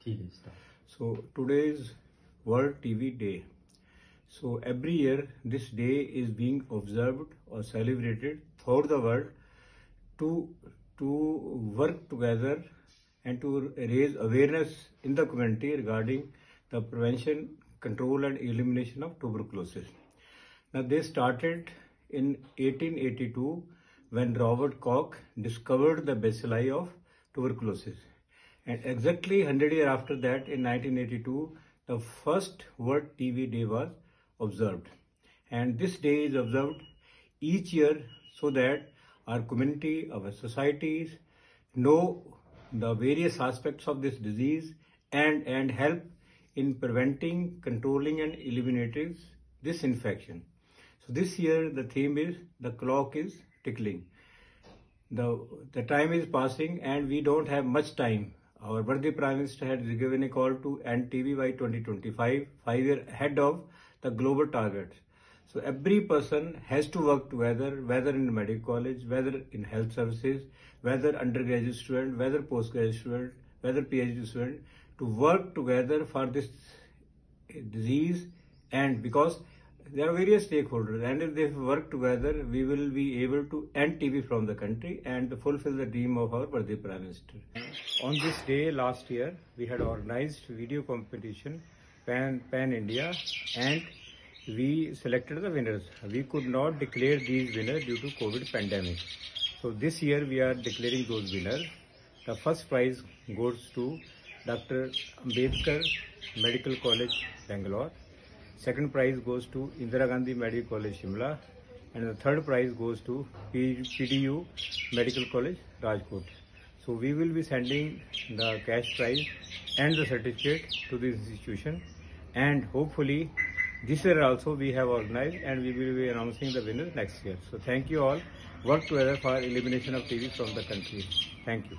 ठीक है so today's world TV day so every year this day is being observed और celebrated throughout the world to to work together and to raise awareness in the community regarding the prevention control and elimination of tuberculosis ना they started in 1882 when Robert Koch discovered the bacilli of tuberculosis And exactly 100 years after that, in 1982, the first World TB Day was observed. And this day is observed each year so that our community, our societies know the various aspects of this disease and, and help in preventing, controlling and eliminating this infection. So this year the theme is the clock is tickling. The, the time is passing and we don't have much time. Our birthday Prime Minister has given a call to end TB by 2025, five year ahead of the global targets. So every person has to work together, whether in medical college, whether in health services, whether undergraduate student, whether postgraduate student, whether PhD student, to work together for this disease and because there are various stakeholders and if they work together we will be able to end TB from the country and fulfill the dream of our birthday Prime Minister. On this day last year we had organized video competition Pan, Pan India and we selected the winners. We could not declare these winners due to COVID pandemic. So this year we are declaring those winners. The first prize goes to Dr. Ambedkar Medical College, Bangalore. Second prize goes to Indira Gandhi Medical College, Shimla. And the third prize goes to PDU Medical College, Rajkot. So we will be sending the cash prize and the certificate to this institution. And hopefully this year also we have organized and we will be announcing the winners next year. So thank you all. Work together for elimination of TB from the country. Thank you.